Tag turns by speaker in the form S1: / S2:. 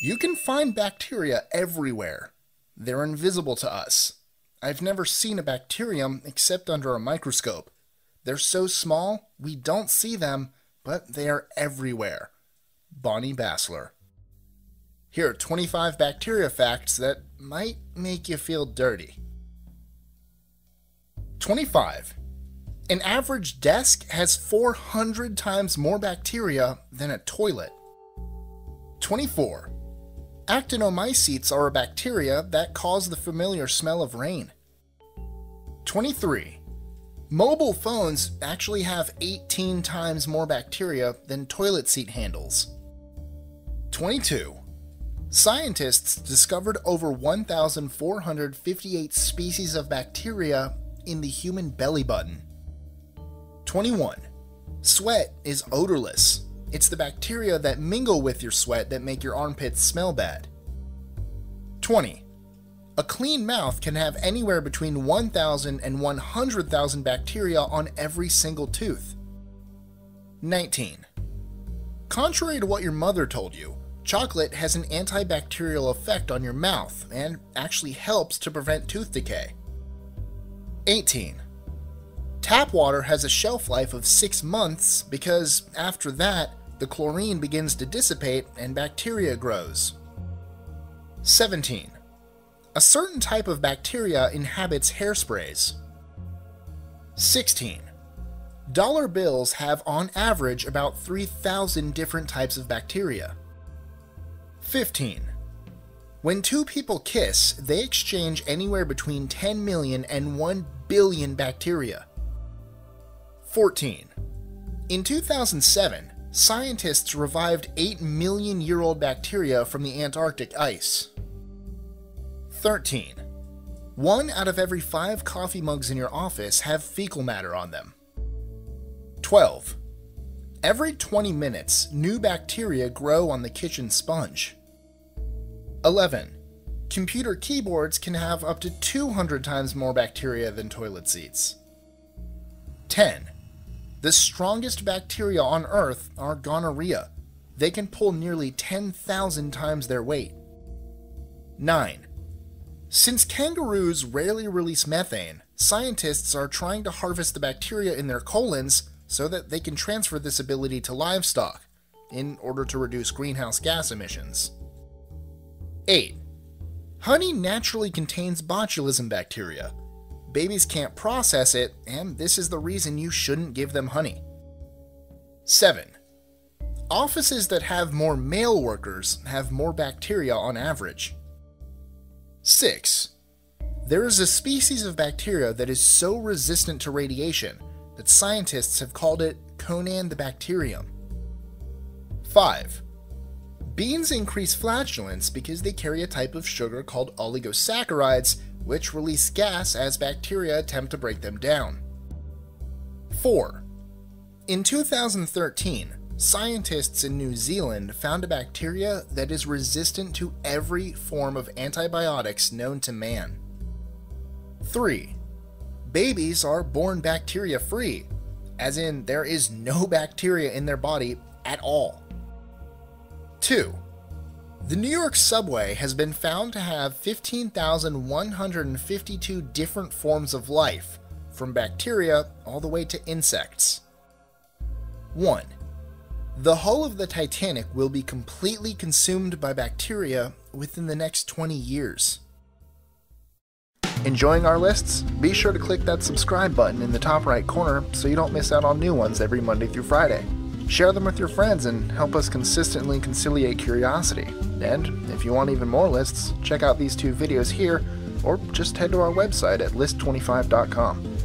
S1: You can find bacteria everywhere. They're invisible to us. I've never seen a bacterium except under a microscope. They're so small, we don't see them, but they are everywhere. Bonnie Bassler. Here are 25 bacteria facts that might make you feel dirty. 25. An average desk has 400 times more bacteria than a toilet. 24. Actinomycetes are a bacteria that cause the familiar smell of rain. 23. Mobile phones actually have 18 times more bacteria than toilet seat handles. 22. Scientists discovered over 1,458 species of bacteria in the human belly button. 21. Sweat is odorless. It's the bacteria that mingle with your sweat that make your armpits smell bad. 20. A clean mouth can have anywhere between 1,000 and 100,000 bacteria on every single tooth. 19. Contrary to what your mother told you, chocolate has an antibacterial effect on your mouth and actually helps to prevent tooth decay. 18. Tap water has a shelf life of 6 months because after that, the chlorine begins to dissipate and bacteria grows. 17. A certain type of bacteria inhabits hairsprays. 16. Dollar bills have on average about 3,000 different types of bacteria. 15. When two people kiss, they exchange anywhere between 10 million and 1 billion bacteria. 14. In 2007, scientists revived 8 million year old bacteria from the Antarctic ice. 13. One out of every five coffee mugs in your office have fecal matter on them. 12. Every 20 minutes, new bacteria grow on the kitchen sponge. 11. Computer keyboards can have up to 200 times more bacteria than toilet seats. 10. The strongest bacteria on Earth are gonorrhea. They can pull nearly 10,000 times their weight. 9. Since kangaroos rarely release methane, scientists are trying to harvest the bacteria in their colons so that they can transfer this ability to livestock in order to reduce greenhouse gas emissions. 8. Honey naturally contains botulism bacteria. Babies can't process it, and this is the reason you shouldn't give them honey. 7. Offices that have more male workers have more bacteria on average. 6. There is a species of bacteria that is so resistant to radiation that scientists have called it Conan the Bacterium. 5. Beans increase flatulence because they carry a type of sugar called oligosaccharides, which release gas as bacteria attempt to break them down. 4. In 2013, scientists in New Zealand found a bacteria that is resistant to every form of antibiotics known to man. 3. Babies are born bacteria free, as in, there is no bacteria in their body at all. 2. The New York subway has been found to have 15,152 different forms of life, from bacteria all the way to insects. 1. The hull of the Titanic will be completely consumed by bacteria within the next 20 years. Enjoying our lists? Be sure to click that subscribe button in the top right corner so you don't miss out on new ones every Monday through Friday. Share them with your friends and help us consistently conciliate curiosity. And if you want even more lists, check out these two videos here or just head to our website at list25.com.